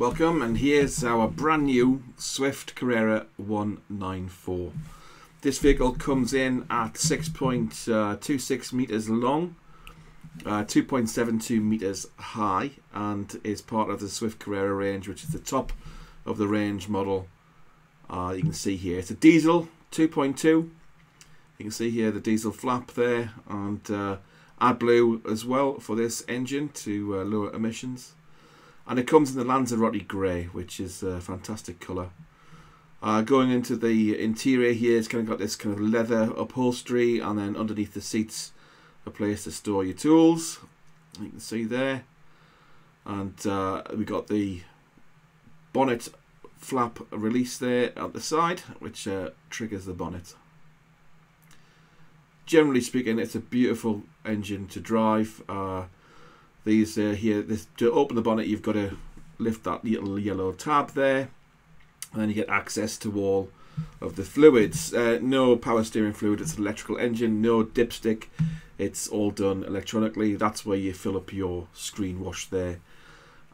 Welcome, and here's our brand new Swift Carrera 194. This vehicle comes in at 6.26 meters long, uh, 2.72 meters high, and is part of the Swift Carrera range, which is the top of the range model. Uh, you can see here it's a diesel 2.2. You can see here the diesel flap there, and uh, AdBlue as well for this engine to uh, lower emissions. And it comes in the Lanzarote grey, which is a fantastic colour. Uh, going into the interior here, it's kind of got this kind of leather upholstery, and then underneath the seats, a place to store your tools. You can see there. And uh, we got the bonnet flap release there at the side, which uh, triggers the bonnet. Generally speaking, it's a beautiful engine to drive. These uh, here this to open the bonnet you've got to lift that little yellow tab there and then you get access to all of the fluids. Uh, no power steering fluid it's an electrical engine no dipstick it's all done electronically. That's where you fill up your screen wash there.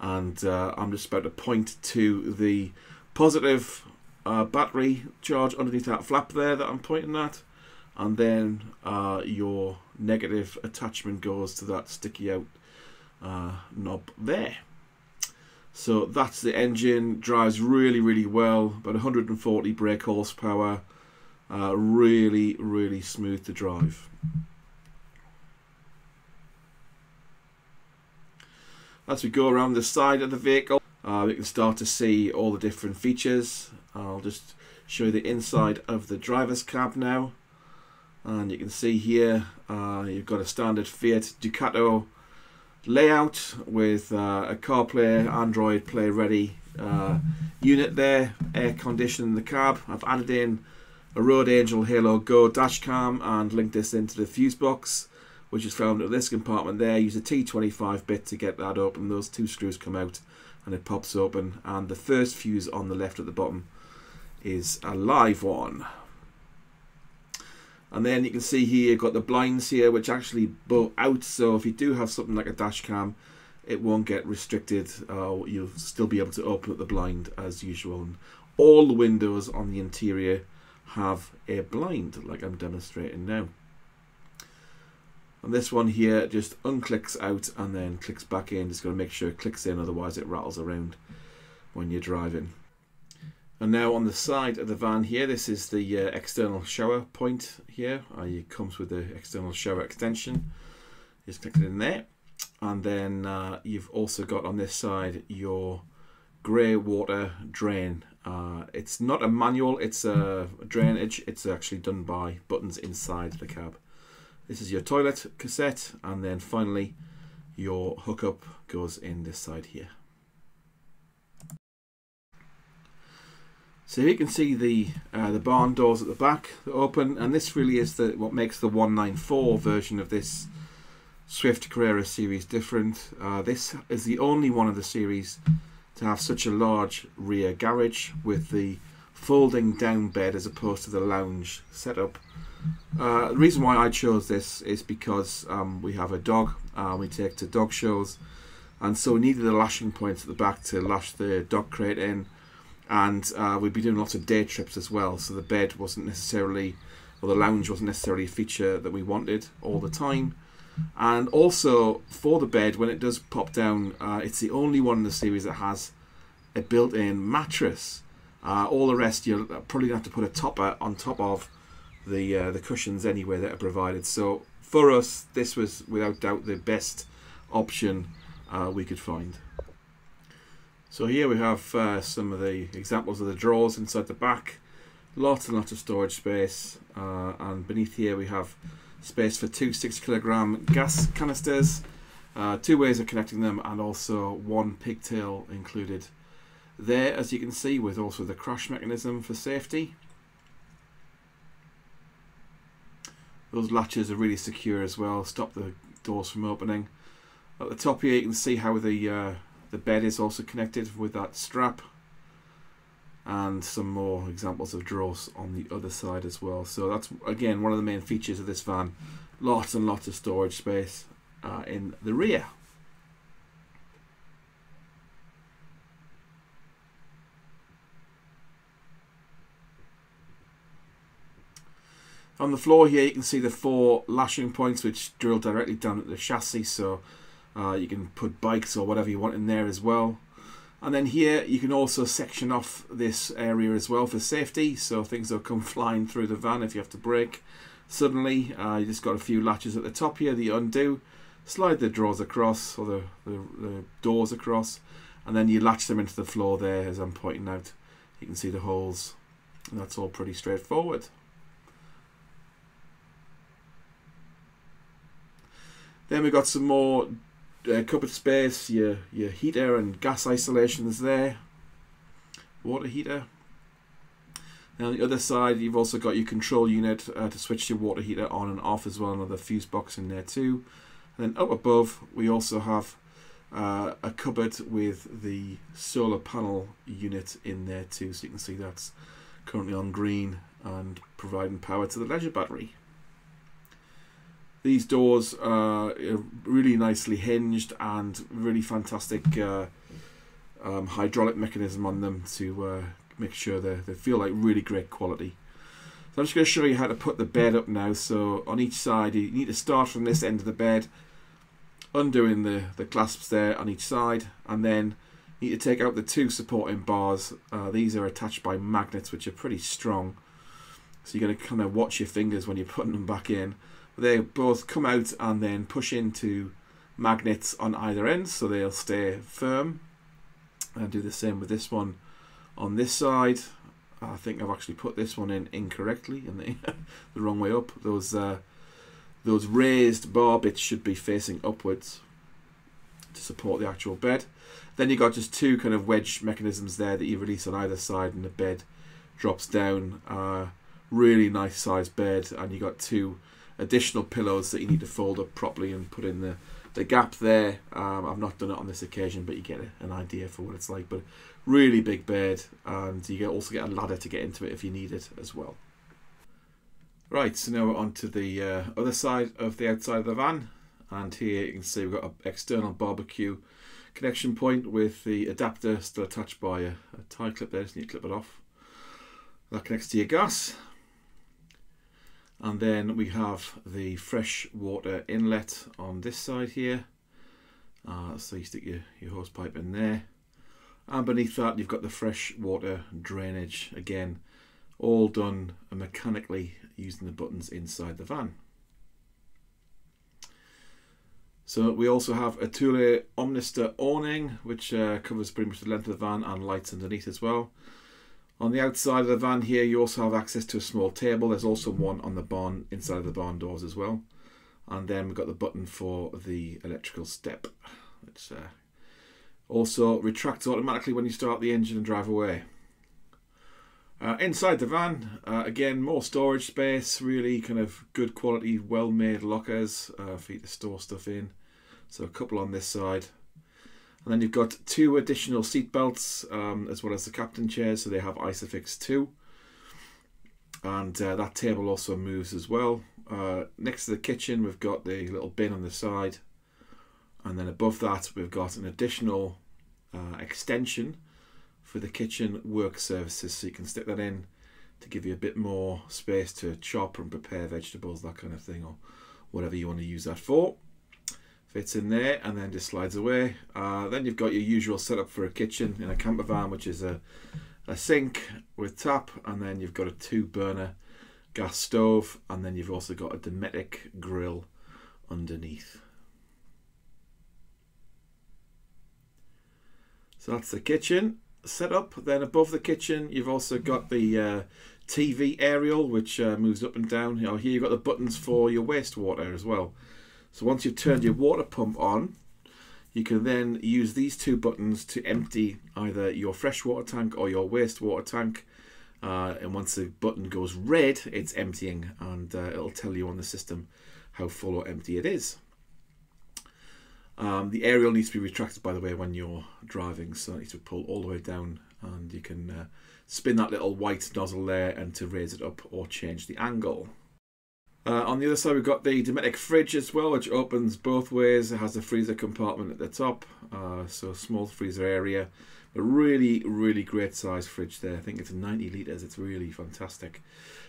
And uh, I'm just about to point to the positive uh, battery charge underneath that flap there that I'm pointing at. And then uh, your negative attachment goes to that sticky out uh, knob there. So that's the engine, drives really, really well, about 140 brake horsepower, uh, really, really smooth to drive. As we go around the side of the vehicle, uh, we can start to see all the different features. I'll just show you the inside of the driver's cab now. And you can see here, uh, you've got a standard Fiat Ducato layout with uh, a CarPlay, Android Play Ready uh, unit there, air conditioning the cab. I've added in a Road Angel Halo Go dashcam and linked this into the fuse box, which is found in this compartment there. Use a T25 bit to get that open. Those two screws come out and it pops open. And the first fuse on the left at the bottom is a live one. And then you can see here you've got the blinds here which actually bow out. So if you do have something like a dash cam it won't get restricted. Uh, you'll still be able to open up the blind as usual. And all the windows on the interior have a blind like I'm demonstrating now. And this one here just unclicks out and then clicks back in. Just got to make sure it clicks in otherwise it rattles around when you're driving and now on the side of the van here, this is the uh, external shower point here. Uh, it comes with the external shower extension. Just click it in there. And then uh, you've also got on this side your grey water drain. Uh, it's not a manual, it's a drainage. It's actually done by buttons inside the cab. This is your toilet cassette. And then finally, your hookup goes in this side here. So you can see the uh, the barn doors at the back open, and this really is the what makes the 194 version of this Swift Carrera series different. Uh, this is the only one of the series to have such a large rear garage with the folding down bed as opposed to the lounge setup. Uh, the reason why I chose this is because um, we have a dog, uh, we take to dog shows, and so we needed the lashing points at the back to lash the dog crate in and uh, we'd be doing lots of day trips as well. So the bed wasn't necessarily, or the lounge wasn't necessarily a feature that we wanted all the time. And also for the bed, when it does pop down, uh, it's the only one in the series that has a built-in mattress. Uh, all the rest, you'll probably gonna have to put a topper on top of the uh, the cushions anyway that are provided. So for us, this was without doubt the best option uh, we could find. So here we have uh, some of the examples of the drawers inside the back. Lots and lots of storage space. Uh, and beneath here we have space for two 6 kilogram gas canisters. Uh, two ways of connecting them and also one pigtail included there as you can see with also the crash mechanism for safety. Those latches are really secure as well, stop the doors from opening. At the top here you can see how the uh, the bed is also connected with that strap and some more examples of drawers on the other side as well. So that's again one of the main features of this van. Lots and lots of storage space uh, in the rear. On the floor here you can see the four lashing points which drill directly down at the chassis so uh, you can put bikes or whatever you want in there as well. And then here, you can also section off this area as well for safety, so things don't come flying through the van if you have to brake. Suddenly, uh, you just got a few latches at the top here that you undo, slide the drawers across, or the, the, the doors across, and then you latch them into the floor there as I'm pointing out. You can see the holes, and that's all pretty straightforward. Then we've got some more uh, cupboard space, your, your heater and gas isolation is there. Water heater. Now on the other side, you've also got your control unit uh, to switch your water heater on and off as well. Another fuse box in there too. And then up above, we also have uh, a cupboard with the solar panel unit in there too. So you can see that's currently on green and providing power to the leisure battery. These doors are really nicely hinged and really fantastic uh, um, hydraulic mechanism on them to uh, make sure they, they feel like really great quality. So I'm just going to show you how to put the bed up now. So on each side, you need to start from this end of the bed, undoing the, the clasps there on each side, and then you need to take out the two supporting bars. Uh, these are attached by magnets, which are pretty strong. So you're going to kind of watch your fingers when you're putting them back in they both come out and then push into magnets on either end so they'll stay firm. And do the same with this one on this side. I think I've actually put this one in incorrectly and the, the wrong way up. Those uh, those raised bar bits should be facing upwards to support the actual bed. Then you've got just two kind of wedge mechanisms there that you release on either side and the bed drops down. Uh, really nice size bed and you got two additional pillows that you need to fold up properly and put in the, the gap there. Um, I've not done it on this occasion, but you get an idea for what it's like. But really big bed, and you also get a ladder to get into it if you need it as well. Right, so now we're on to the uh, other side of the outside of the van, and here you can see we've got an external barbecue connection point with the adapter still attached by a, a tie clip there, just need to clip it off. That connects to your gas, and then we have the fresh water inlet on this side here. Uh, so you stick your, your hose pipe in there. And beneath that you've got the fresh water drainage. Again all done mechanically using the buttons inside the van. So we also have a Thule Omnistor awning which uh, covers pretty much the length of the van and lights underneath as well on the outside of the van here, you also have access to a small table. There's also one on the barn, inside of the barn doors as well. And then we've got the button for the electrical step, which uh, also retracts automatically when you start the engine and drive away. Uh, inside the van, uh, again, more storage space, really kind of good quality, well-made lockers uh, for you to store stuff in. So a couple on this side, and then you've got two additional seat belts um, as well as the captain chairs, so they have Isofix too. And uh, that table also moves as well. Uh, next to the kitchen, we've got the little bin on the side. And then above that, we've got an additional uh, extension for the kitchen work surfaces, so you can stick that in to give you a bit more space to chop and prepare vegetables, that kind of thing, or whatever you want to use that for fits in there and then just slides away. Uh, then you've got your usual setup for a kitchen in a camper van, which is a, a sink with tap, and then you've got a two burner gas stove, and then you've also got a Dometic grill underneath. So that's the kitchen setup. Then above the kitchen, you've also got the uh, TV aerial, which uh, moves up and down. Know, here you've got the buttons for your wastewater as well. So once you've turned your water pump on, you can then use these two buttons to empty either your freshwater tank or your wastewater tank. Uh, and once the button goes red, it's emptying and uh, it'll tell you on the system how full or empty it is. Um, the aerial needs to be retracted, by the way, when you're driving, so you need to pull all the way down and you can uh, spin that little white nozzle there and to raise it up or change the angle. Uh, on the other side, we've got the Dometic fridge as well, which opens both ways. It has a freezer compartment at the top, uh, so small freezer area. A really, really great size fridge there. I think it's 90 litres. It's really fantastic.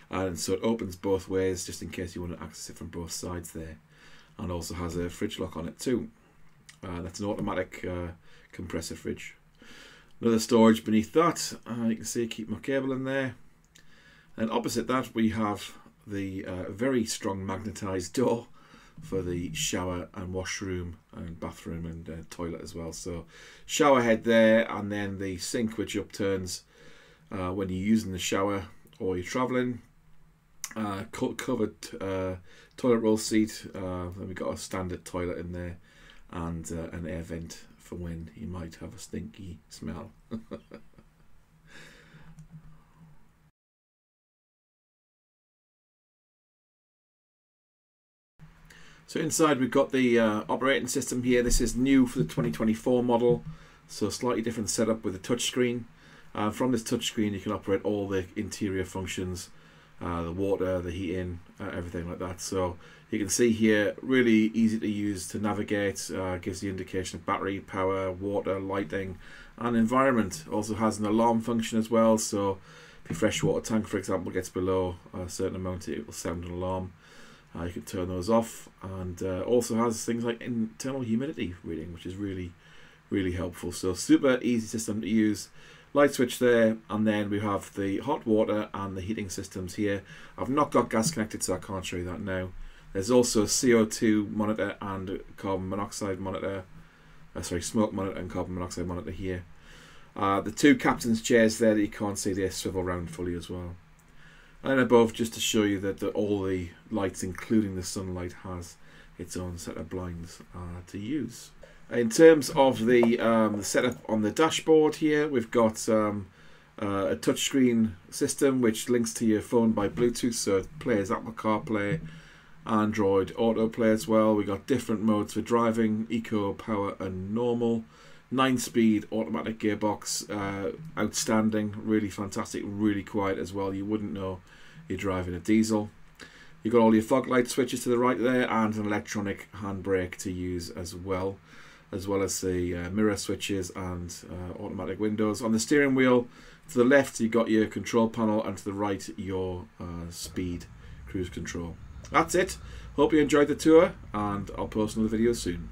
and so it opens both ways just in case you want to access it from both sides there and also has a fridge lock on it too uh, that's an automatic uh, compressor fridge another storage beneath that uh, you can see keep my cable in there and opposite that we have the uh, very strong magnetized door for the shower and washroom and bathroom and uh, toilet as well so shower head there and then the sink which upturns uh, when you're using the shower or you're traveling uh, covered uh, toilet roll seat. Uh, then we got a standard toilet in there, and uh, an air vent for when you might have a stinky smell. so inside we've got the uh, operating system here. This is new for the 2024 model, so slightly different setup with a touchscreen. Uh, from this touchscreen you can operate all the interior functions uh, the water, the heating, uh, everything like that. So you can see here, really easy to use to navigate, uh, gives the indication of battery, power, water, lighting, and environment. Also has an alarm function as well, so if your freshwater tank, for example, gets below a certain amount, it will sound an alarm. Uh, you can turn those off, and uh, also has things like internal humidity reading, which is really, really helpful. So super easy system to use. Light switch there and then we have the hot water and the heating systems here. I've not got gas connected so I can't show you that now. There's also a CO2 monitor and carbon monoxide monitor uh, sorry smoke monitor and carbon monoxide monitor here. Uh, the two captain's chairs there that you can't see they swivel around fully as well and above just to show you that the, all the lights including the sunlight has its own set of blinds uh, to use in terms of the, um, the setup on the dashboard here, we've got um, uh, a touchscreen system which links to your phone by Bluetooth, so it plays Apple CarPlay, Android Autoplay as well. We've got different modes for driving, Eco, Power and Normal. 9-speed automatic gearbox, uh, outstanding, really fantastic, really quiet as well. You wouldn't know you're driving a diesel. You've got all your fog light switches to the right there and an electronic handbrake to use as well as well as the uh, mirror switches and uh, automatic windows. On the steering wheel, to the left you've got your control panel and to the right your uh, speed cruise control. That's it. Hope you enjoyed the tour and I'll post another video soon.